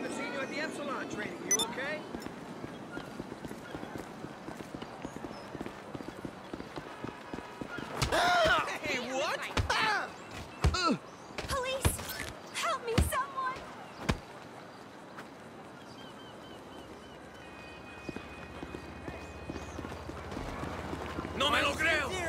haven't seen you at the Epsilon training. You okay? hey, what? Ah! Police! Help me, someone! No me lo creo.